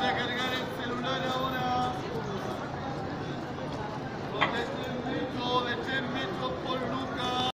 हमारे घर घर